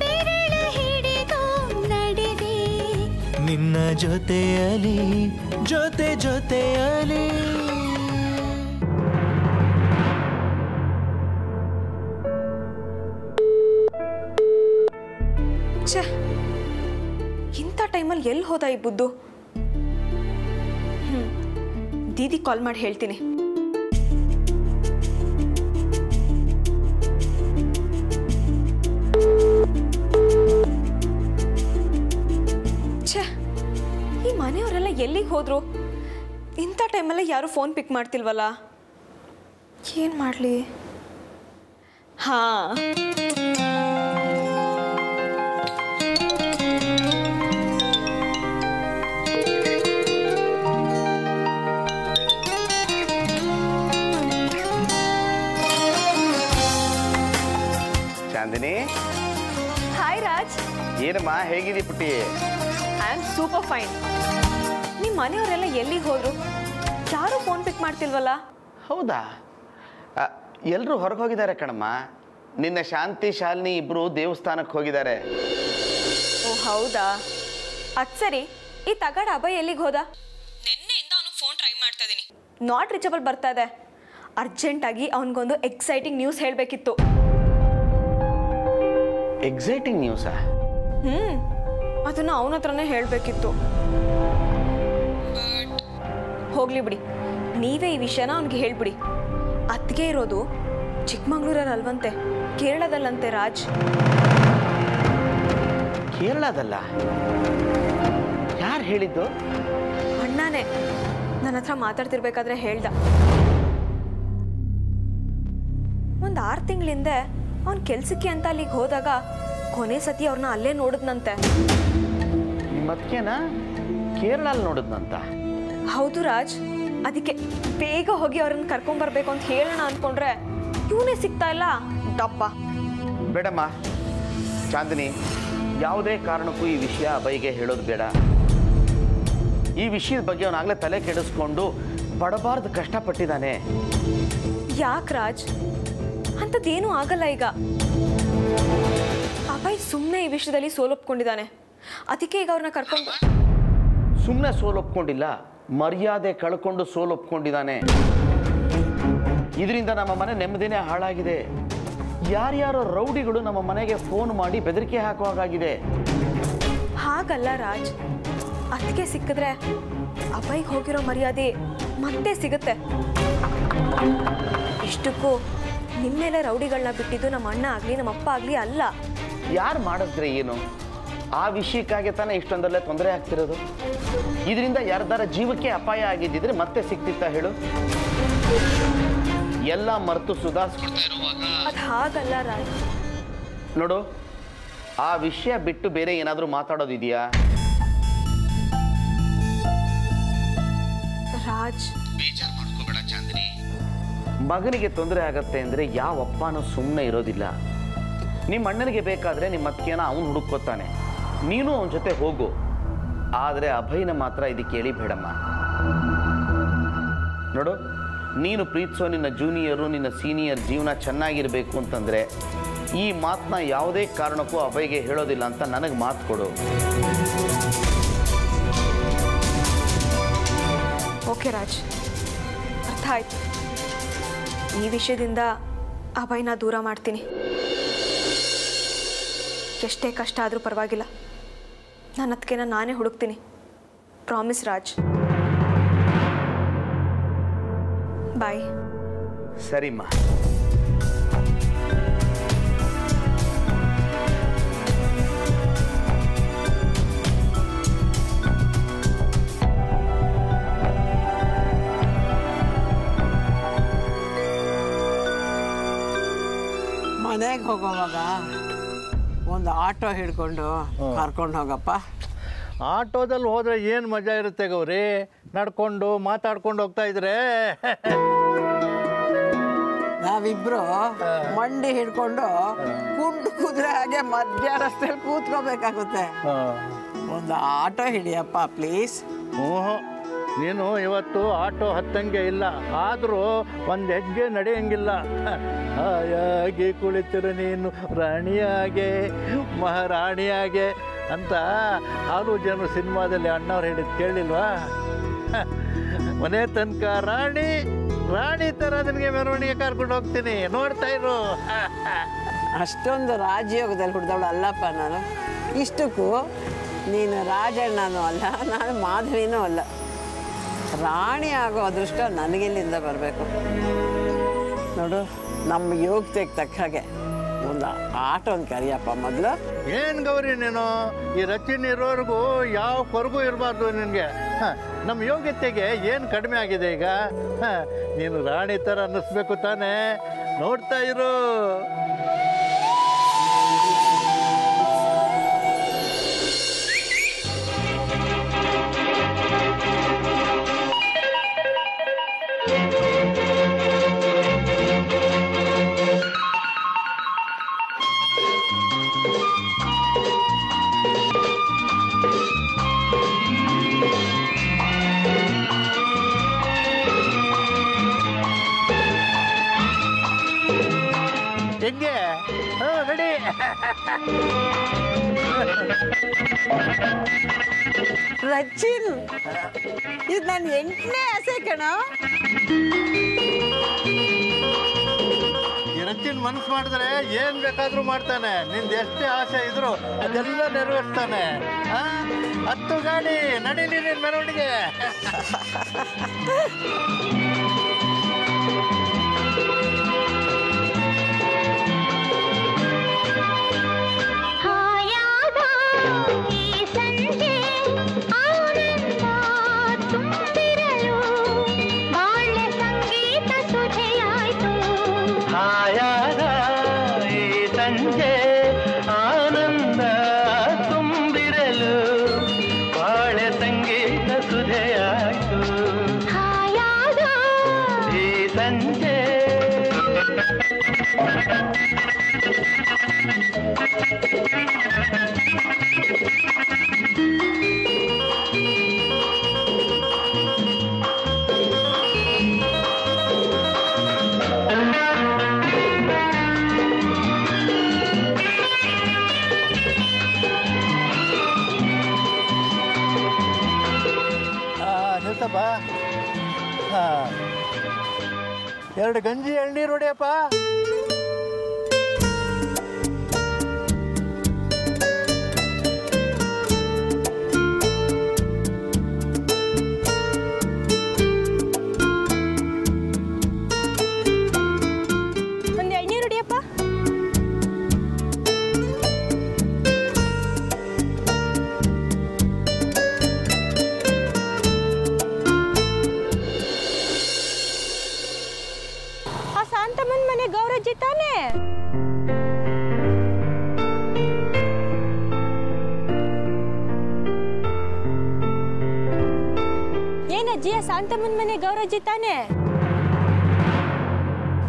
ಬೆರಳ ಹಿಡಿದು ನಡೆದೆ. ನಿನ್ನ ಜೊತೆಯಲಿ ಜೊತೆ ಜೊತೆಯಲಿ ಛೇ ಇಂಥ ಟೈಮಲ್ಲಿ ಎಲ್ಲಿ ಹೋದ ಈ ಬುದ್ದು? ದೀದಿ ಕಾಲ್ ಮಾಡಿ ಹೇಳ್ತೀನಿ. ಮನೆಯವರೆಲ್ಲ ಎಲ್ಲಿಗೆ ಹೋದ್ರು? ಇಂಥ ಟೈಮಲ್ಲಿ ಯಾರು ಫೋನ್ ಪಿಕ್ ಮಾಡ್ತಿಲ್ವಲ್ಲ? ಏನು ಮಾಡಲಿ? ಹಾಂ. ಚಾಂದಿನಿ? ಹಾಯ್ ರಾಜ್. ಏನಮ್ಮ ಹೇಗಿದಿ ಪುಟ್ಟಿ? ಐ ಆಮ್ ಸೂಪರ್ ಫೈನ್ ನಿಮ್ಮ ಮನೆಯವರೆಲ್ಲ ಎಲ್ಲಿಗೆ ಹೋದ್ರು? ಯಾರು ಫೋನ್ ಪಿಕ್ ಮಾಡ್ತಿಲ್ವಲ್ಲ? ಹೌದಾ? ಎಲ್ಲರೂ ಹೊರಗೆ ಹೋಗಿದ್ದಾರೆ ಕಣಮ್ಮ. ನಿನ್ನ ಶಾಂತಿ ಶಾಲಿನಿ ಇಬ್ರು ದೇವಸ್ಥಾನಕ್ಕೆ ಹೋಗಿದ್ದಾರೆ. ಓ ಹೌದಾ? ಅದ್ ಸರಿ. ಈ ತಗಡ ಅಭಯ್ ಎಲ್ಲಿಗೆ ಹೋದ? ನಿನ್ನೆಯಿಂದ ಅವನು ಫೋನ್ ಟ್ರೈ ಮಾಡ್ತಾ ಇದೀನಿ. ನಾಟ್ ರೀಚಬಲ್ ಬರ್ತಾ ಇದೆ. ಅರ್ಜೆಂಟಾಗಿ ಅವನಿಗೊಂದು ಎಕ್ಸೈಟಿಂಗ್ ನ್ಯೂಸ್ ಹೇಳಬೇಕಿತ್ತು. ಎಕ್ಸೈಟಿಂಗ್ ನ್ಯೂಸಾ ಹ್ಞೂ ಅದನ್ನು ಅವನ ಹತ್ರನೇ ಹೇಳಬೇಕಿತ್ತು. ಹೋಗ್ಲಿ ಬಿಡಿ. ನೀವೇ ಈ ವಿಷಯನ ಅವ್ನಿಗೆ ಹೇಳ್ಬಿಡಿ. ಅತ್ತಿಗೆ ಇರೋದು ಚಿಕ್ಕಮಂಗ್ಳೂರಲ್ವಂತೆ ಕೇರಳದಲ್ಲಂತೆ ರಾಜ್. ಕೇರಳದಲ್ಲ? ಯಾರು ಹೇಳಿದ್ದು? ಅಣ್ಣನೇ ನನ್ನ ಹತ್ರ ಮಾತಾಡ್ತಿರ್ಬೇಕಾದ್ರೆ ಹೇಳ್ದ. ಒಂದು ಆರು ತಿಂಗಳಿಂದೆ ಅವ್ನ ಕೆಲ್ಸಕ್ಕೆ ಅಂತ ಅಲ್ಲಿಗೆ ಹೋದಾಗ ಕೊನೆ ಸತಿ ಅವ್ರನ್ನ ಅಲ್ಲೇ ನೋಡಿದ್ನಂತೆ. ನಿಮ್ಮ ಕೇರಳ ನೋಡಿದ್ನಂತ? ಹೌದು ರಾಜ್ ಅದಕ್ಕೆ ಬೇಗ ಹೋಗಿ ಅವ್ರನ್ನ ಕರ್ಕೊಂಬರ್ಬೇಕು ಅಂತ ಹೇಳೋಣ ಅನ್ಕೊಂಡ್ರೆ ಇವನೇ ಸಿಗ್ತಾ ಇಲ್ಲ. ಡಬ್ಬ ಬೇಡಮ್ಮ. ಚಾಂದಿನಿ ಯಾವುದೇ ಕಾರಣಕ್ಕೂ ಈ ವಿಷಯ ಅಭಯ್ಗೆ ಹೇಳೋದು ಬೇಡ. ಈ ವಿಷಯದ ಬಗ್ಗೆ ಅವನಾಗಲೇ ತಲೆ ಕೆಡಿಸ್ಕೊಂಡು ಬಡಬಾರ್ದು ಕಷ್ಟಪಟ್ಟಿದ್ದಾನೆ. ಯಾಕೆ ರಾಜ್? ಅಂಥದ್ದೇನೂ ಆಗಲ್ಲ ಈಗ. ಅಭಯ್ ಸುಮ್ಮನೆ ಈ ವಿಷಯದಲ್ಲಿ ಸೋಲೊಪ್ಕೊಂಡಿದ್ದಾನೆ. ಅದಕ್ಕೆ ಈಗ ಅವ್ರನ್ನ ಕರ್ಕೊಂಡು ಸುಮ್ಮನೆ ಸೋಲೊಪ್ಕೊಂಡಿಲ್ಲ. ಮರ್ಯಾದೆ ಕಳ್ಕೊಂಡು ಸೋಲೊಪ್ಕೊಂಡಿದ್ದಾನೆ. ಇದರಿಂದ ನಮ್ಮ ಮನೆ ನೆಮ್ಮದಿನೇ ಹಾಳಾಗಿದೆ. ಯಾರ್ಯಾರೋ ರೌಡಿಗಳು ನಮ್ಮ ಮನೆಗೆ ಫೋನ್ ಮಾಡಿ ಬೆದರಿಕೆ ಹಾಕುವ ಹಾಗಾಗಿದೆ ಹಾಗಲ್ಲ ರಾಜ್. ಅದಕ್ಕೆ ಸಿಕ್ಕಿದ್ರೆ ಅಭಯ್ಗೆ ಹೋಗಿರೋ ಮರ್ಯಾದೆ ಮತ್ತೆ ಸಿಗುತ್ತೆ. ಇಷ್ಟಕ್ಕೂ ನಿಮ್ಮೆಲ್ಲ ರೌಡಿಗಳನ್ನ ಬಿಟ್ಟಿದ್ದು ನಮ್ಮ ಅಣ್ಣ ಆಗಲಿ ನಮ್ಮ ಅಪ್ಪ ಆಗಲಿ ಅಲ್ಲ. ಯಾರು ಮಾಡಿದ್ರೆ ಏನು? ಆ ವಿಷಯಕ್ಕಾಗಿ ತಾನೇ ಇಷ್ಟೊಂದಲ್ಲೇ ತೊಂದರೆ ಆಗ್ತಿರೋದು? ಇದರಿಂದ ಯಾರ್ದಾರ ಜೀವಕ್ಕೆ ಅಪಾಯ ಆಗಿದ್ದಿದ್ರೆ ಮತ್ತೆ ಸಿಕ್ತಿತ್ತ ಹೇಳು? ಎಲ್ಲ ಮರ್ತು ಸುಧಾಸ್ ಇರುವಾಗ ಅದು ಹಾಗಲ್ಲ ರಾಜ್ ನೋಡು ಆ ವಿಷಯ ಬಿಟ್ಟು ಬೇರೆ ಏನಾದರೂ ಮಾತಾಡೋದಿದೆಯಾ? ರಾಜ್. ಬೇಜಾರು ಮಾಡ್ಕೋಬೇಡ ಚಾಂದಿನಿ. ಮಗನಿಗೆ ತೊಂದರೆ ಆಗತ್ತೆ ಅಂದರೆ ಯಾವ ಅಪ್ಪನೂ ಸುಮ್ಮನೆ ಇರೋದಿಲ್ಲ. ನಿಮ್ಮ ಅಣ್ಣನಿಗೆ ಬೇಕಾದರೆ ನಿಮ್ಮ ಅತ್ತಿಗೆನ ಅವನು ಹುಡುಕೋತಾನೆ ನೀನು ಅವನ ಜೊತೆ ಹೋಗು. ಆದರೆ ಅಭಯನ ಮಾತ್ರ ಇದು ಕೇಳಿ ಬೇಡಮ್ಮ. ನೋಡು, ನೀನು ಪ್ರೀತಿಸೋ ನಿನ್ನ ಜೂನಿಯರು ನಿನ್ನ ಸೀನಿಯರ್ ಜೀವನ ಚೆನ್ನಾಗಿರಬೇಕು ಅಂತಂದರೆ ಈ ಮಾತನ್ನ ಯಾವುದೇ ಕಾರಣಕ್ಕೂ ಅಭಯ್ಗೆ ಹೇಳೋದಿಲ್ಲ ಅಂತ ನನಗೆ ಮಾತು ಕೊಡು. ಓಕೆ ರಾಜ್. ಅರ್ಥ ಆಯ್ತು. ಈ ವಿಷಯದಿಂದ ಅಭಯನ ದೂರ ಮಾಡ್ತೀನಿ. ಎಷ್ಟೇ ಕಷ್ಟ ಆದರೂ ಪರವಾಗಿಲ್ಲ. ನನ್ನ ಅದಕ್ಕೆನ ನಾನೇ ಹುಡುಕ್ತೀನಿ. ಪ್ರಾಮಿಸ್ ರಾಜ್. ಬಾಯ್ ಸರಿಮ್ಮ. ಮನೆಗೆ ಹೋಗೋವಾಗ ಒಂದು ಆಟೋ ಹಿಡ್ಕೊಂಡು ಕರ್ಕೊಂಡು ಹೋಗಪ್ಪ. ಆಟೋದಲ್ಲಿ ಹೋದ್ರೆ ಏನು ಮಜಾ ಇರುತ್ತೆ ಗೌರಿ? ನಡ್ಕೊಂಡು ಮಾತಾಡ್ಕೊಂಡು ಹೋಗ್ತಾ ಇದ್ರೆ? ನಾವಿಬ್ರು ಮಂಡಿ ಹಿಡ್ಕೊಂಡು ಕುಂಡು ಕುದ್ರೆ ಹಾಗೆ ಮಧ್ಯ ರಸ್ತೆಯಲ್ಲಿ ಕೂತ್ಕೋಬೇಕಾಗುತ್ತೆ ಒಂದು ಆಟೋ ಹಿಡಿಯಪ್ಪ ಪ್ಲೀಸ್ ಹ್ಞೂ ನೀನು ಇವತ್ತು ಆಟೋ ಹತ್ತಂಗೆ ಇಲ್ಲ. ಆದರೂ ಒಂದು ಹೆಜ್ಜೆ ನಡೆಯಂಗಿಲ್ಲ. ಹಾಯಾಗಿ ಕುಳಿತಿರು ನೀನು ರಾಣಿಯಾಗೆ, ಮಹಾರಾಣಿಯಾಗೆ ಅಂತ ಹಾಲು ಜನ ಸಿನಿಮಾದಲ್ಲಿ ಅಣ್ಣವ್ರು ಹೇಳಿದ್ ಕೇಳಿಲ್ವಾ? ಮನೆ ತನಕ ರಾಣಿ ರಾಣಿ ಥರ ನಿನಗೆ ಮೆರವಣಿಗೆ ಕರ್ಕೊಂಡು ಹೋಗ್ತೀನಿ. ನೋಡ್ತಾ ಇರು. ಅಷ್ಟೊಂದು ರಾಜಯೋಗದಲ್ಲಿ ಹುಡ್ದವಳು ಅಲ್ಲಪ್ಪ ನಾನು. ಇಷ್ಟಕ್ಕೂ ನೀನು ರಾಜಣ್ಣನೂ ಅಲ್ಲ, ನಾನು ಮಾಧವಿನೂ ಅಲ್ಲ. ರಾಣಿ ಆಗೋ ಅದೃಷ್ಟ ನನಗಿಲ್ಲಿಂದ ಬರಬೇಕು. ನೋಡು, ನಮ್ಮ ಯೋಗ್ಯತೆಗೆ ತಕ್ಕ ಹಾಗೆ ಒಂದು ಆಟೋನ್ ಕರಿಯಪ್ಪ ಮೊದಲು. ಏನು ಗೌರಿ ನೀನು? ಈ ರಚಿನ ಇರೋರಿಗೂ ಯಾವ ಕೊರಗೂ ಇರಬಾರ್ದು ನಿನಗೆ. ನಮ್ಮ ಯೋಗ್ಯತೆಗೆ ಏನು ಕಡಿಮೆ ಆಗಿದೆ ಈಗ? ನೀನು ರಾಣಿ ಥರ ಅನ್ನಿಸ್ಬೇಕು ತಾನೇ. ನೋಡ್ತಾ ಇರು. ರಚಿನ್ ಇದು ನನ್ನ ಎಂಟನೇ ಆಸೆ ಕಣ. ರಚಿನ್ ಮನಸ್ಸು ಮಾಡಿದ್ರೆ ಏನು ಬೇಕಾದರೂ ಮಾಡ್ತಾನೆ. ನಿಂದ ಎಷ್ಟೇ ಆಸೆ ಇದ್ರು ಅದೆಲ್ಲ ನೆರವೇರ್ತಾನೆ? ಹತ್ತು ಗಾಡಿ ನಡೀಲಿ ನಿನ್ ಮೆರವಣಿಗೆ. ಎರಡು ಗಂಜಿ ಎಳ್ನೀರು ಹೊಡಿಯಪ್ಪ. ಗೌರಜ್ಜಿ ತಾನೇ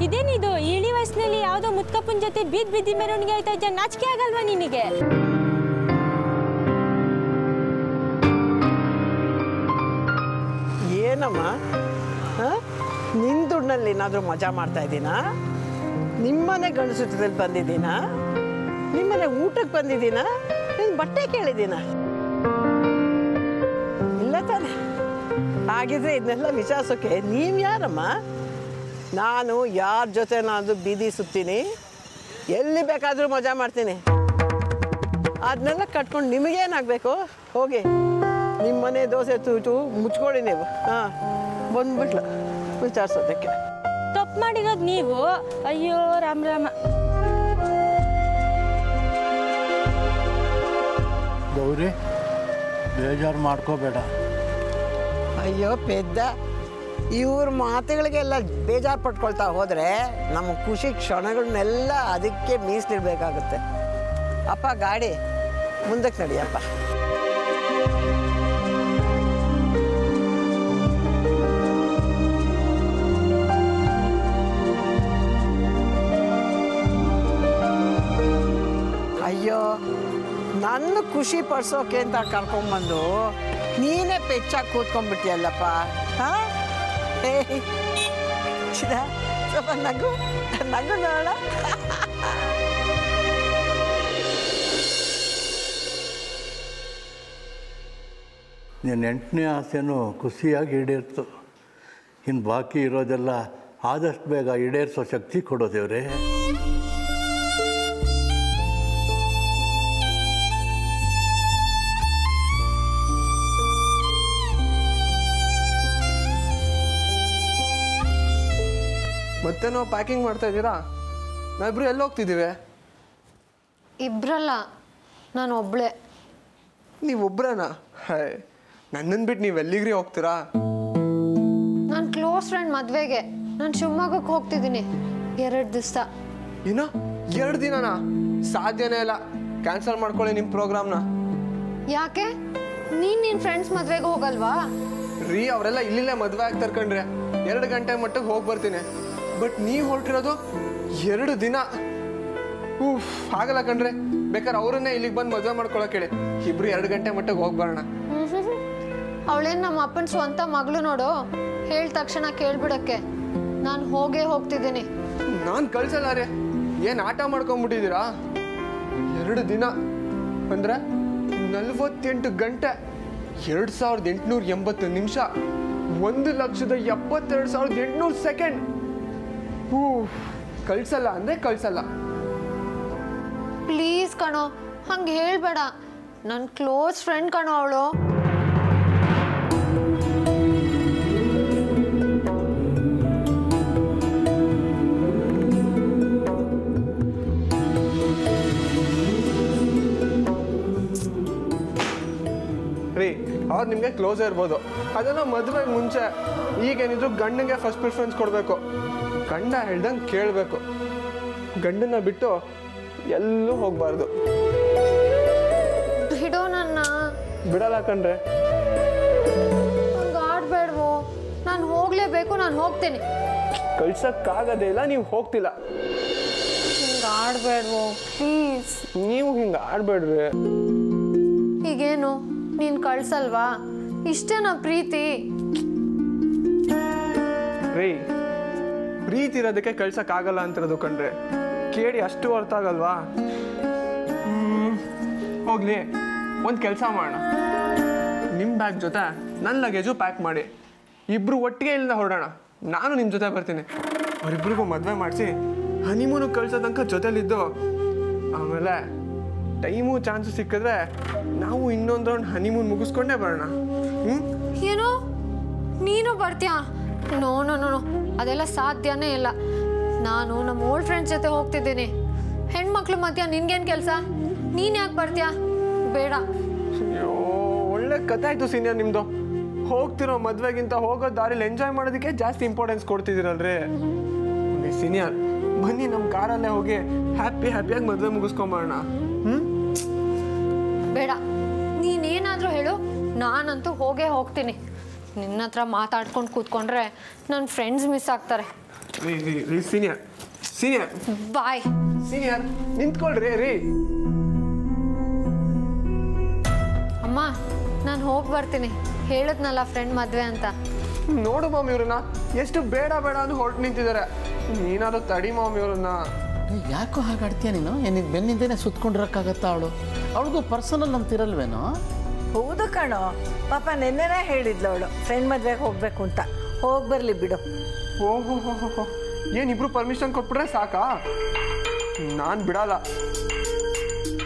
ಇದೇನಿದು ಇಳಿ ವಯಸ್ಸಿನಲ್ಲಿ ಯಾವುದೋ ಮುತ್ಕಪ್ಪನ ಜೊತೆ ಬೀದ್ ಬಿದ್ದಿ ಮೆರವಣಿಗೆ ಆಯ್ತಾ ಅಜ್ಜ ನಾಚಿಕೆ ಆಗಲ್ವಾ ನಿನಗೆ? ಏನಮ್ಮ? ನಿನ್ನ ದುಡ್ಡಿನಲ್ಲಿ ಏನಾದರೂ ಮಜಾ ಮಾಡ್ತಾ ಇದ್ದೀನಾ? ನಿಮ್ಮನೆ ಗಂಡಸುತ್ತದಲ್ಲಿ ಬಂದಿದ್ದೀನಾ? ನಿಮ್ಮನೆ ಊಟಕ್ಕೆ ಬಂದಿದ್ದೀನಾ? ನಿನ್ನ ಬಟ್ಟೆ ಕೇಳಿದ್ದೀನಾ? ಹಾಗಿದ್ರೆ ಇದನ್ನೆಲ್ಲ ವಿಚಾರಿಸೋಕೆ ನೀವು ಯಾರಮ್ಮ? ನಾನು ಯಾರ ನಾನು ಬೀದಿ ಸುತ್ತೀನಿ. ಎಲ್ಲಿ ಬೇಕಾದರೂ ಮಜಾ ಮಾಡ್ತೀನಿ. ಅದನ್ನೆಲ್ಲ ಕಟ್ಕೊಂಡು ನಿಮಗೇನಾಗಬೇಕು ಹೋಗಿ. ನಿಮ್ಮ ಮನೆ ದೋಸೆ ತೂಟು ಮುಚ್ಕೊಳ್ಳಿ ನೀವು. ಹಾಂ ಬಂದ್ಬಿಟ್ಲು ವಿಚಾರಿಸೋದಕ್ಕೆ. ತಪ್ಪು ಮಾಡಿರೋದು ನೀವು? ಅಯ್ಯೋ ರಾಮ ರಾಮ. ಗೌರಿ ಬೇಜಾರು ಮಾಡ್ಕೋಬೇಡ. ಅಯ್ಯೋ, ಪೆದ್ದ. ಇವ್ರ ಮಾತುಗಳಿಗೆಲ್ಲ ಬೇಜಾರು ಪಟ್ಕೊಳ್ತಾ ಹೋದರೆ ನಮ್ಮ ಖುಷಿ ಕ್ಷಣಗಳನ್ನೆಲ್ಲ ಅದಕ್ಕೆ ಮೀಸಲಿಡ್ಬೇಕಾಗುತ್ತೆ ಅಪ್ಪ, ಗಾಡಿ. ಮುಂದಕ್ಕೆ ನಡಿಯಪ್ಪ ಅಯ್ಯೋ, ನನ್ನ ಖುಷಿ ಪಡಿಸೋಕೆ ಅಂತ ಕರ್ಕೊಂಬಂದು ನೀನೇ ಪೆಚ್ಚಾಗಿ ಕೂತ್ಕೊಂಡ್ಬಿಟ್ಟಿಯಲ್ಲಪ್ಪ. ಹಾ? ಏ ನಗು ನಗು ನೋಡ. ನಿನ್ನ ಎಂಟನೇ ಆಸೆನೂ ಖುಷಿಯಾಗಿ ಈಡೇರ್ತು. ಇನ್ನು ಬಾಕಿ ಇರೋದೆಲ್ಲ ಆದಷ್ಟು ಬೇಗ ಈಡೇರಿಸೋ ಶಕ್ತಿ ಕೊಡೋ ದೇವ್ರೆ. ಮತ್ತೆ ನಾವು ಪ್ಯಾಕಿಂಗ್ ಮಾಡ್ತಾ ಇದ್ದೀರಾ? ನಾವಿಬ್ರು ಎಲ್ಲಿ ಹೋಗ್ತಿದ್ದೀವಿ ಇಬ್ರಲ್ಲ ನಾನು ಒಬ್ಳೆ. ನೀವು ಒಬ್ರನಾ? ಹಾಯ್ ನನ್ನನ್ನು ಬಿಟ್ಟು ನೀವು ಎಲ್ಲಿಗ್ರಿ ಹೋಗ್ತೀರಾ? ನನ್ನ ಕ್ಲೋಸ್ ಫ್ರೆಂಡ್ ಮದುವೆಗೆ. ನಾನು ಶಿವಮೊಗ್ಗಕ್ಕೆ ಹೋಗ್ತಿದ್ದೀನಿ. ಎರಡು ದಿವಸ. ಏನೋ ಎರಡು ದಿನನಾ? ಸಾಧ್ಯನೇ ಇಲ್ಲ. ಕ್ಯಾನ್ಸಲ್ ಮಾಡ್ಕೊಳ್ಳಿ ನಿಮ್ಮ ಪ್ರೋಗ್ರಾಮ್ನ. ಯಾಕೆ? ನೀನ್ ನಿನ್ ಫ್ರೆಂಡ್ಸ್ ಮದ್ವೆಗೆ ಹೋಗಲ್ವಾ? ರೀ ಅವರೆಲ್ಲ ಇಲ್ಲಿಲ್ಲೇ ಮದ್ವೆ ಆಗ್ತಾರ್ಕಂಡ್ರೆ ಎರಡು ಗಂಟೆ ಮಟ್ಟಿಗೆ ಹೋಗಿ ಬರ್ತೀನಿ. ಬಟ್ ನೀವು ಹೊರಟಿರೋದು ಎರಡು ದಿನ. ಉಫ್ ಆಗಲ್ಲ ಕಣ್ರೆ. ಬೇಕಾದ್ರೆ ಅವರನ್ನೇ ಇಲ್ಲಿಗೆ ಬಂದು ಮದುವೆ ಮಾಡ್ಕೊಳಕ್ ಹೇಳಿ. ಇಬ್ರು ಎರಡು ಗಂಟೆ ಮಟ್ಟಿಗೆ ಹೋಗ್ಬಾರಣ. ಬರೋಣ ಅವಳೇನು ನಮ್ಮ ಅಪ್ಪನ ಸ್ವಂತ ಮಗಳು ನೋಡು. ಹೇಳಿದ ತಕ್ಷಣ ಕೇಳ್ಬಿಡಕ್ಕೆ. ನಾನು ಹೋಗೇ ಹೋಗ್ತಿದ್ದೀನಿ. ನಾನು ಕಳ್ಸಲ್ಲ ರೀ. ಏನು ಆಟ ಮಾಡ್ಕೊಂಡ್ಬಿಟ್ಟಿದ್ದೀರಾ ಎರಡು ದಿನ. ಅಂದ್ರೆ ನಲ್ವತ್ತೆಂಟು ಗಂಟೆ. ಎರಡು ಸಾವಿರದ ಎಂಟುನೂರ ಎಂಬತ್ತು ನಿಮಿಷ. ಒಂದು ಲಕ್ಷದ ಎಪ್ಪತ್ತೆರಡು ಸಾವಿರದ ಎಂಟುನೂರು ಸೆಕೆಂಡ್. ಹೂ ಕಳ್ಸಲ್ಲ ಅಂದ್ರೆ ಕಳ್ಸಲ್ಲ. ಪ್ಲೀಸ್ ಕಣೋ ಹಂಗೆ ಹೇಳ್ಬೇಡ. ನನ್ನ ಕ್ಲೋಸ್ ಫ್ರೆಂಡ್ ಕಣೋ ಅವಳು. ರೀ ಅವ್ರು ನಿಮಗೆ ಕ್ಲೋಸ್ ಇರ್ಬೋದು. ಅದನ್ನ ಮದುವೆಗೆ ಮುಂಚೆ ಈಗೇನಿದ್ರು ಗಂಡನಿಗೆ ಫಸ್ಟ್ ಪ್ರಿಫರೆನ್ಸ್ ಕೊಡಬೇಕು. ಗಂಡ ಹೇಳ್ದಂಗೆ ಕೇಳಬೇಕು. ಗಂಡನ್ನ ಬಿಟ್ಟು ಎಲ್ಲೂ ಹೋಗಬಾರ್ದು. ಬಿಡೋ ನನ್ನ. ಬಿಡಲ್ಲ ಕಣ್ರೆ. ಆಡ್ಬೇಡ್ವೋ. ನಾನು ಹೋಗ್ಲೇಬೇಕು ನಾನು ಹೋಗ್ತೇನೆ. ಕಳ್ಸಕ್ಕಾಗದೇ ಇಲ್ಲ ನೀವು ಹೋಗ್ತಿಲ್ಲ. ಹಿಂಗೆ ಆಡ್ಬೇಡ್ವೋ ಪ್ಲೀಸ್. ನೀವು ಹಿಂಗೆ ಆಡ್ಬೇಡ್ರಿ. ಈಗೇನು? ನೀನು ಕಳ್ಸಲ್ವಾ? ಇಷ್ಟೇನಾ ಪ್ರೀತಿ? ಪ್ರೀತಿ ಇರೋದಕ್ಕೆ ಕಳ್ಸೋಕ್ಕಾಗಲ್ಲ ಅಂತಿರೋದು ಕಂಡ್ರೆ. ಕೇಳಿ ಅಷ್ಟು ಅರ್ಥ ಆಗಲ್ವಾ? ಹೋಗ್ಲಿ, ಒಂದು ಕೆಲಸ ಮಾಡೋಣ. ನಿಮ್ಮ ಬ್ಯಾಗ್ ಜೊತೆ ನನ್ನ ಲಗೇಜು ಪ್ಯಾಕ್ ಮಾಡಿ. ಇಬ್ರು ಒಟ್ಟಿಗೆ ಇಲ್ಲಿಂದ ಹೊರಡೋಣ. ನಾನು ನಿಮ್ಮ ಜೊತೆ ಬರ್ತೀನಿ. ಅವರಿಬ್ರಿಗೂ ಮದುವೆ ಮಾಡಿಸಿ ಹನಿಮೂನು ಕಳ್ಸೋ ತನಕ ಜೊತೆಲಿದ್ದು. ಆಮೇಲೆ ಟೈಮು, ಚಾನ್ಸ್ ಸಿಕ್ಕಿದ್ರೆ ನಾವು ಇನ್ನೊಂದು ರೌಂಡ್ ಹನಿಮೂನ್ ಮುಗಿಸ್ಕೊಂಡೇ ಬರೋಣ. ಹ್ಞೂ ಏನು? ನೀನು ಬರ್ತೀಯಾ? ನೋ ನೋ ನೋ ನೋ ಅದೆಲ್ಲ ಸಾಧ್ಯನೇ ಇಲ್ಲ. ನಾನು ನಮ್ಮ ಓಲ್ಡ್ ಫ್ರೆಂಡ್ಸ್ ಜೊತೆ ಹೋಗ್ತಿದ್ದೀನಿ. ಹೆಣ್ಮಕ್ಳು ಮಧ್ಯ ನಿನ್ಗೇನು ಕೆಲಸ? ನೀನು ಯಾಕೆ ಬರ್ತೀಯಾ? ಬೇಡ. ಅಯ್ಯೋ ಒಳ್ಳೆ ಕತೆ ಆಯ್ತು ಸೀನಿಯರ್ ನಿಮ್ದು. ಹೋಗ್ತಿರೋ ಮದ್ವೆಗಿಂತ ಹೋಗೋ ದಾರಿಲಿ ಎಂಜಾಯ್ ಮಾಡೋದಕ್ಕೆ ಜಾಸ್ತಿ ಇಂಪಾರ್ಟೆನ್ಸ್ ಕೊಡ್ತಿದ್ದೀರಲ್ರಿ. ಸೀನಿಯರ್ ಬನ್ನಿ ನಮ್ಮ ಕಾರಲ್ಲೇ ಹೋಗಿ ಹ್ಯಾಪಿ ಹ್ಯಾಪಿಯಾಗಿ ಮದುವೆ ಮುಗಿಸ್ಕೊಂಬರೋಣ. ಹ್ಞೂ ಬೇಡ. ನೀನೇನಾದರೂ ಹೇಳು. ನಾನಂತೂ ಹೋಗೇ ಹೋಗ್ತೀನಿ. ನಿನ್ನ ಹತ್ರ ಮಾತಾಡ್ಕೊಂಡು ಕೂತ್ಕೊಂಡ್ರೆ ನನ್ನ ಫ್ರೆಂಡ್ಸ್ ಮಿಸ್ ಆಗ್ತಾರೆ. ರೀ ರೀ ರೀ ಸೀನಿಯರ್. ಸೀನಿಯರ್. ಬಾಯ್ ಸೀನಿಯರ್ ನಿಂತ್ಕೊಳ್ರಿ ರೀ. ಅಮ್ಮ ನಾನು ಹೋಗಿ ಬರ್ತೀನಿ. ಹೇಳಿದ್ನಲ್ಲ ಫ್ರೆಂಡ್ ಮದುವೆ ಅಂತ. ನೋಡು ಮಾಮ್ ಇವ್ರನ್ನ. ಎಷ್ಟು ಬೇಡ ಬೇಡ ಅಂತ ಹೊರಟು ನಿಂತಿದ್ದಾರೆ ನೀನಾದ್ರು ತಡಿ ಮಾಮ್ ಇವ್ರನ್ನ. ಯಾಕೋ ಹಾಗಾಡ್ತೀಯ ನೀನು? ಏನಿಗೆ ಬೆನ್ನಿಂದೇನೆ ಸುತ್ಕೊಂಡಿರೋಕ್ಕಾಗತ್ತಾ ಅವಳು? ಅವಳಿಗೂ ಪರ್ಸನಲ್ ಅಂತಿರಲ್ವೇನೋ ಹೌದು ಕಣೋ. ಪಾಪ ನೆನ್ನೆನೇ ಹೇಳಿದ್ಲು ಅವಳು ಫ್ರೆಂಡ್ ಮದ್ವೆಗೆ ಹೋಗ್ಬೇಕು ಅಂತ. ಹೋಗ್ ಬರಲಿ ಬಿಡು. ಓಹೋ ಹೋ ಹೋ ಹೋ ಏನಿಬ್ರು ಪರ್ಮಿಷನ್ ಕೊಟ್ಬಿಟ್ರೆ ಸಾಕಾ? ನಾನು ಬಿಡಲ್ಲ.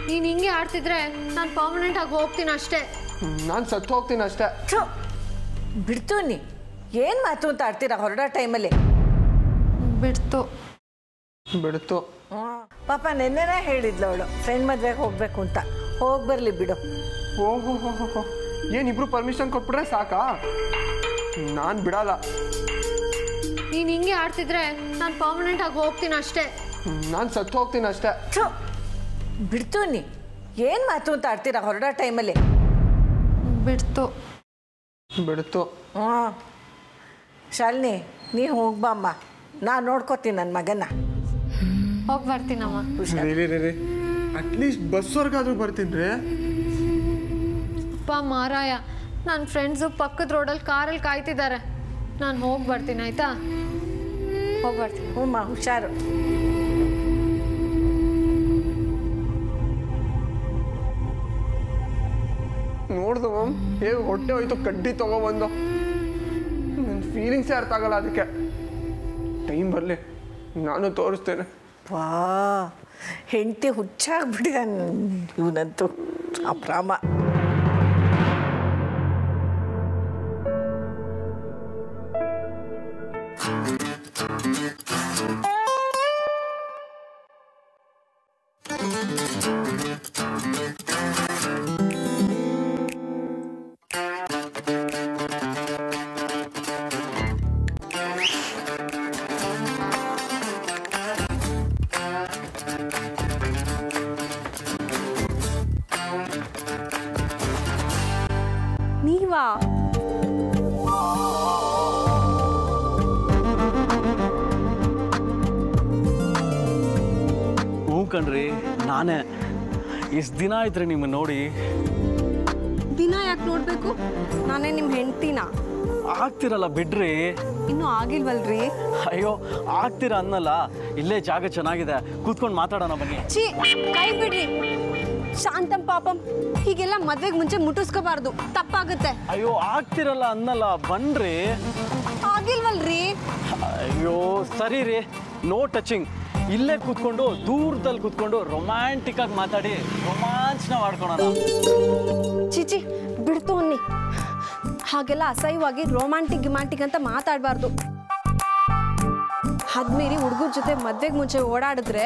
ನೀನು ಹಿಂಗೆ ಆಡ್ತಿದ್ರೆ ನಾನು ಪರ್ಮನೆಂಟ್ ಆಗಿ ಹೋಗ್ತೀನಿ ಅಷ್ಟೇ. ನಾನು ಸತ್ತು ಹೋಗ್ತೀನಿ ಅಷ್ಟೇ. ಬಿಡ್ತು ನೀ. ಏನು ಮಾತು ಅಂತ ಆಡ್ತೀರಾ ಹೊರಡೋ ಟೈಮಲ್ಲಿ? ಬಿಡ್ತು. ಬಿಡ್ತು. ಪಾಪ ನೆನ್ನೆನೇ ಹೇಳಿದ್ಲು ಅವಳು ಫ್ರೆಂಡ್ ಮದ್ವೆಗೆ ಹೋಗ್ಬೇಕು ಅಂತ. ಹೋಗಿ ಬರಲಿ ಬಿಡು. ಓಹೋ ಹೋ ಹೋ ಏನಿಬ್ರು ಪರ್ಮಿಷನ್ ಕೊಟ್ಬಿಟ್ರೆ ಸಾಕಾ? ನಾನು ಬಿಡಲ್ಲ. ನೀನು ಹಿಂಗೆ ಆಡ್ತಿದ್ರೆ ನಾನು ಪರ್ಮನೆಂಟ್ ಆಗಿ ಹೋಗ್ತೀನಿ ಅಷ್ಟೇ. ನಾನು ಸತ್ತು ಹೋಗ್ತೀನಿ ಅಷ್ಟೇ. ಬಿಡ್ತು ನೀ. ಏನು ಮಾತು ಅಂತ ಆಡ್ತೀರಾ ಹೊರಡೋ ಟೈಮಲ್ಲಿ? ಬಿಡ್ತು. ಬಿಡ್ತು. ಹಾಂ ಶಾಲಿನಿ ನೀ ಹೋಗ್ಬಮ್ಮ ನಾ ನೋಡ್ಕೋತೀನಿ ನನ್ನ ಮಗನ ಹೋಗಿ ಬರ್ತೀನಮ್ಮ. ರೀ ರೀ ರೀ ರೀ. ಅಟ್ಲೀಸ್ಟ್ ಬಸ್ವರ್ಗಾದ್ರೂ ಬರ್ತೀನಿ ರೀ. ಅಪ್ಪ ಮಾರಾಯ. ನನ್ನ ಫ್ರೆಂಡ್ಸು ಪಕ್ಕದ ರೋಡಲ್ಲಿ ಕಾರಲ್ಲಿ ಕಾಯ್ತಿದ್ದಾರೆ. ನಾನು ಹೋಗಿ ಬರ್ತೀನಿ ಆಯಿತಾ? ಹೋಗಿ ಬರ್ತೀನಿ. ಹ್ಞೂ ಹುಷಾರು. ನೋಡ್ದು ಮ್ಯಾಮ್ ಹೇಗೆ ಹೊಟ್ಟೆ ಹೋಯ್ತು ಕಡ್ಡಿ ತಗೊಬಂದು ನನ್ನ ಫೀಲಿಂಗ್ಸೇ ಅರ್ಥ ಆಗಲ್ಲ ಅದಕ್ಕೆ. ಟೈಮ್ ಬರಲಿ ನಾನು ತೋರಿಸ್ತೇನೆ. ವಾ ಹೆಂಡತಿ ಹುಚ್ಚಾಗ್ಬಿಟ್ಟಿದ್ದಾನೆ ಇವನಂತೂ. ಅಪ್ರಾಮ. ನೀವಾ ಹ್ಞೂ ಕಣ್ರಿ ನಾನೇ. ಎಷ್ಟು ದಿನ ಆಯ್ತು ನಿಮ್ಮ ನೋಡಿ? ದಿನ ಯಾಕೆ ನೋಡ್ಬೇಕು? ನಾನೇ ನಿಮ್ಮ ಹೆಂಡ್ತಿನ. ಆಗ್ತಿರಲ್ಲ ಬಿಡ್ರಿ. ಇನ್ನೂ ಆಗಿಲ್ವಲ್ರಿ? ಅಯ್ಯೋ ಆಗ್ತೀರ ಅನ್ನಲ್ಲ. ಇಲ್ಲೇ ಜಾಗ ಚೆನ್ನಾಗಿದೆ. ಕೂತ್ಕೊಂಡು ಮಾತಾಡೋಣ ಬನ್ನಿ. ಛೀ ಕೈ ಬಿಡ್ರಿ. ಶಾಂತಂ ಪಾಪಂ ಹೀಗೆಲ್ಲ ಮದ್ವೆಗೆ ಮುಂಚೆ ಮುಟ್ಟಿಸ್ಕೋಬಾರ್ದು. ತಪ್ಪಾಗುತ್ತೆ ಅಯ್ಯೋ ಆಗ್ತಿರಲ್ಲ ಅನ್ನಲ್ಲ ಬನ್ರಿ. ಆಗಿಲ್ವಲ್ರಿ? ಅಯ್ಯೋ ಸರಿ ರೀ. ನೋ ಟಚಿಂಗ್ ಇಲ್ಲೇ ಕೂತ್ಕೊಂಡು ದೂರದಲ್ಲಿ ಕೂತ್ಕೊಂಡು ರೊಮ್ಯಾಂಟಿಕ್ ಆಗಿ ಮಾತಾಡಿ ರೋಮಾಂಚನ ಮಾಡ್ಕೊಳೋಣ ಚಿಚಿ ಬಿಡ್ತು ಅನ್ನಿ. ಹಾಗೆಲ್ಲ ಅಸಹ್ಯವಾಗಿ ರೊಮ್ಯಾಂಟಿಕ್ ಗಿಮ್ಯಾಂಟಿಕ್ ಅಂತ ಮಾತಾಡಬಾರ್ದು. ಹದ್ಮೀರಿ ಹುಡುಗರ ಜೊತೆ ಮದ್ವೆಗೆ ಮುಂಚೆ ಓಡಾಡಿದ್ರೆ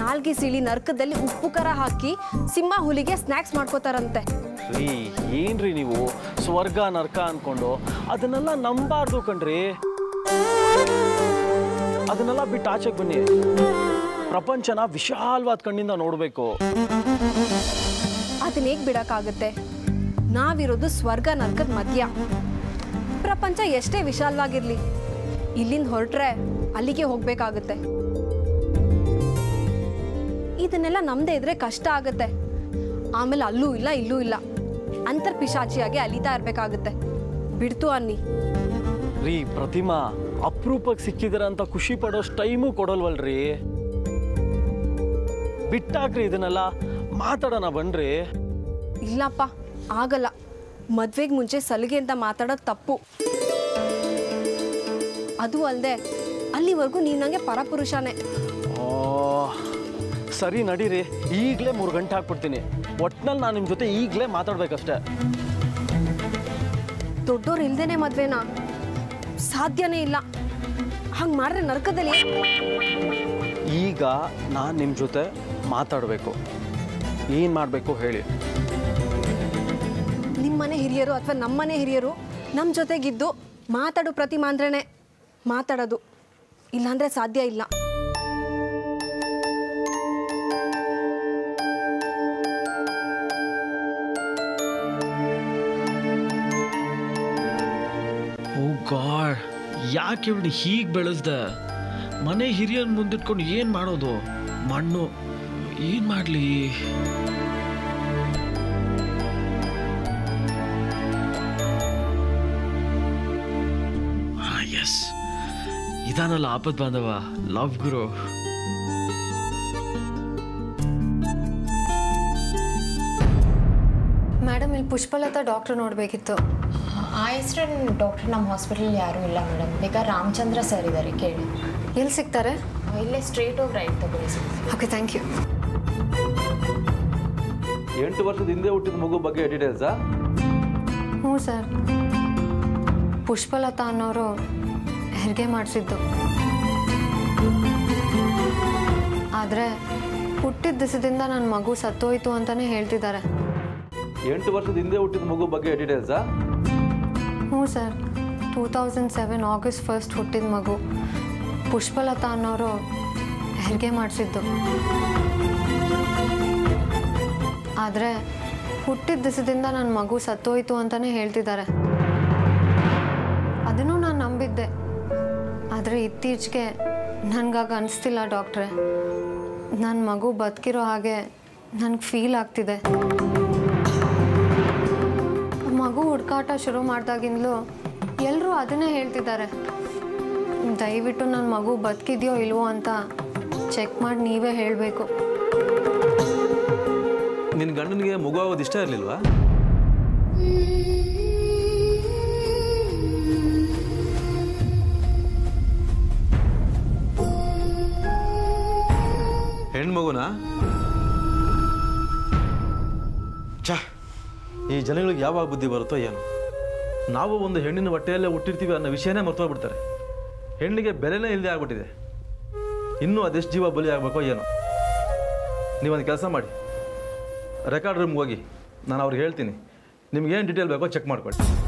ನಾಲ್ಗೆ ಸಿಳಿ ನರ್ಕದಲ್ಲಿ ಉಪ್ಪು ಖಾರ ಹಾಕಿ ಸಿಂಹ ಹುಲಿಗೆ ಸ್ನ್ಯಾಕ್ಸ್ ಮಾಡ್ಕೋತಾರಂತೆ. ರೀ ಏನ್ರಿ ನೀವು? ಸ್ವರ್ಗ, ನರ್ಕ ಅನ್ಕೊಂಡು ಅದನ್ನೆಲ್ಲ ನಂಬಾರ್ದು ಕಣ್ರಿ. ಅದನ್ನೆಲ್ಲ ಬಿಟ್ಟು ಆಚೆಗೆ ಬನ್ನಿ. ಪ್ರಪಂಚನ ವಿಶಾಲವಾದ ಕಣ್ಣಿಂದ ನೋಡಬೇಕು. ಅದನ್ನ ಹೇಗೆ ನಾವಿರೋದು ಸ್ವರ್ಗ, ನರ್ಕದ ಮಧ್ಯ. ಪ್ರಪಂಚ ಎಷ್ಟೇ ವಿಶಾಲವಾಗಿರ್ಲಿ, ಇಲ್ಲಿಂದ ಹೊರಟ್ರೆ ಅಲ್ಲಿಗೆ ಹೋಗ್ಬೇಕಾಗತ್ತೆ. ಇದನ್ನೆಲ್ಲ ನಮ್ದೇ ಇದ್ರೆ ಕಷ್ಟ ಆಗುತ್ತೆ. ಆಮೇಲೆ ಅಲ್ಲೂ ಇಲ್ಲ, ಇಲ್ಲೂ ಇಲ್ಲ. ಅಂತರ್ ಪಿಶಾಚಿಯಾಗಿ ಅಲಿತಾ ಇರ್ಬೇಕಾಗುತ್ತೆ. ಬಿಡ್ತು ಅನ್ನಿ. ರೀ ಪ್ರತಿಮಾ ಅಪರೂಪಕ್ಕೆ ಸಿಕ್ಕಿದಿರ ಅಂತ ಖುಷಿ ಪಡೋಷ್ಟು ಟೈಮು ಕೊಡಲ್ವಲ್ರಿ? ಬಿಟ್ಟಾಕ್ರಿ ಇದನ್ನೆಲ್ಲ. ಮಾತಾಡೋಣ ಬನ್ರಿ. ಇಲ್ಲಪ್ಪ ಆಗಲ್ಲ. ಮದ್ವೆಗೆ ಮುಂಚೆ ಸಲಿಗೆ ಅಂತ ಮಾತಾಡೋದು ತಪ್ಪು. ಅದು ಅಲ್ಲದೆ ಅಲ್ಲಿವರೆಗೂ ನೀನಂಗೆ ನನಗೆ ಪರಪುರುಷನೇ. ಸರಿ ನಡೀರಿ. ಈಗಲೇ ಮೂರು ಗಂಟೆ ಹಾಕ್ಬಿಡ್ತೀನಿ ಒಟ್ನಲ್ಲಿ ನಾನು ನಿಮ್ಮ ಜೊತೆ ಈಗಲೇ ಮಾತಾಡ್ಬೇಕಷ್ಟೇ. ದೊಡ್ಡೋರು ಇಲ್ದೇನೆ ಮದ್ವೆನಾ? ಸಾಧ್ಯನೇ ಇಲ್ಲ. ಹಂಗೆ ಮಾಡ್ರೆ ನರಕದಲ್ಲಿ. ಈಗ ನಾನು ನಿಮ್ಮ ಜೊತೆ ಮಾತಾಡಬೇಕು. ಏನು ಮಾಡಬೇಕು ಹೇಳಿ. ನಿಮ್ಮನೆ ಹಿರಿಯರು ಅಥವಾ ನಮ್ಮನೆ ಹಿರಿಯರು ನಮ್ಮ ಜೊತೆಗಿದ್ದು ಮಾತಾಡು ಪ್ರತಿಮಾ ಅಂದ್ರೇನೆ ಮಾತಾಡೋದು. ಇಲ್ಲಾಂದರೆ ಸಾಧ್ಯ ಇಲ್ಲ. ಗಾಡ್, ಯಾಕೆ ಇವಳು ಹೀಗೆ ಬೆಳೆಸ್ದೆ? ಮನೆ ಹಿರಿಯನ್ ಮುಂದಿಟ್ಕೊಂಡು ಏನು ಮಾಡೋದು? ಮಣ್ಣು, ಏನು ಮಾಡಲಿ? ಎಸ್ ಇದಾನಲ್ಲ ಆಪತ್ ಬಾಂಧವ ಲವ್ ಗುರು. ಮೇಡಮ್ ಇಲ್ಲಿ ಪುಷ್ಪಲತಾ ಡಾಕ್ಟರ್ ನೋಡಬೇಕಿತ್ತು. ಆ ಡಾಕ್ಟರ್ ನಮ್ಮ ಹಾಸ್ಪಿಟಲ್ ಯಾರೂ ಇಲ್ಲ ಮೇಡಮ್. ಬೇಕಾದ್ರೆ ರಾಮಚಂದ್ರ ಸರ್ ಇದ್ದಾರೆ ಕೇಳಿ. ಎಲ್ಲಿ ಸಿಗ್ತಾರೆ? ಇಲ್ಲೇ ಸ್ಟ್ರೇಟ್ ಹೋಗಿ ರೈಟ್ ತಗೊಳ್ಳಿ ಸರ್. Okay thank you. ಎಂಟು ವರ್ಷದ ಹಿಂದೆ ಹುಟ್ಟಿದ ಮಗು ಬಗ್ಗೆ ಡೀಟೇಲ್ಸಾ ಹ್ಞೂ ಸರ್. ಪುಷ್ಪಲತಾ ಅನ್ನೋರು ಹೆರಿಗೆ ಮಾಡಿಸಿದ್ದು. ಆದರೆ ಹುಟ್ಟಿದ ದಿಸದಿಂದ ನನ್ನ ಮಗು ಸತ್ತೋಯ್ತು ಅಂತಲೇ ಹೇಳ್ತಿದ್ದಾರೆ. ಎಂಟು ವರ್ಷದ ಹಿಂದೆ ಹುಟ್ಟಿದ ಮಗು ಬಗ್ಗೆ ಡೀಟೇಲ್ಸಾ sir. Two thousand seven August first ಹುಟ್ಟಿದ ಮಗು. ಪುಷ್ಪಲತಾ ಅನ್ನೋರು ಹೆರಿಗೆ ಮಾಡಿಸಿದ್ದು. ಆದರೆ ಹುಟ್ಟಿದ ದಿಸದಿಂದ ನನ್ನ ಮಗು ಸತ್ತೋಯ್ತು ಅಂತಲೇ ಹೇಳ್ತಿದ್ದಾರೆ. ಅದನ್ನು ನಾನು ನಂಬಿದ್ದೆ. ಆದರೆ ಇತ್ತೀಚೆಗೆ ನನಗಾಗ ಅನಿಸ್ತಿಲ್ಲ ಡಾಕ್ಟ್ರೆ. ನನ್ನ ಮಗು ಬದುಕಿರೋ ಹಾಗೆ ನನಗೆ ಫೀಲ್ ಆಗ್ತಿದೆ. ಹುಡುಕಾಟ ಶುರು ಮಾಡಿದಾಗಿಂದಲೂ ಎಲ್ಲರೂ ಅದನ್ನೇ ಹೇಳ್ತಿದ್ದಾರೆ. ದಯವಿಟ್ಟು ನನ್ನ ಮಗು ಬದುಕಿದೆಯೋ ಇಲ್ವೋ ಅಂತ ಚೆಕ್ ಮಾಡಿ ನೀವೇ ಹೇಳಬೇಕು. ನಿನ್ನ ಗಂಡನಿಗೆ ಮಗು ಆಗೋದು ಇಷ್ಟ ಇರಲಿಲ್ವಾ? ಹೆಣ್ಮಗುನಾ ಛ ಈ ಜನಗಳಿಗೆ ಯಾವಾಗ ಬುದ್ಧಿ ಬರುತ್ತೋ ಏನು? ನಾವು ಒಂದು ಹೆಣ್ಣಿನ ಹೊಟ್ಟೆಯಲ್ಲೇ ಹುಟ್ಟಿರ್ತೀವಿ ಅನ್ನೋ ವಿಷಯನೇ ಮರ್ತೋಗ್ಬಿಡ್ತಾರೆ. ಹೆಣ್ಣಿಗೆ ಬೆಲೆನೇ ಇಲ್ಲದೆ ಆಗ್ಬಿಟ್ಟಿದೆ. ಇನ್ನೂ ಅದೆಷ್ಟು ಜೀವ ಬಲಿ ಆಗಬೇಕೋ ಏನೋ? ನೀವೊಂದು ಕೆಲಸ ಮಾಡಿ. ರೆಕಾರ್ಡ್ ರೂಮ್ಗೆ ಹೋಗಿ. ನಾನು ಅವ್ರಿಗೆ ಹೇಳ್ತೀನಿ. ನಿಮ್ಗೆ ಏನು ಡೀಟೇಲ್ ಬೇಕೋ ಚೆಕ್ ಮಾಡ್ಕೊಳ್ಳಿ.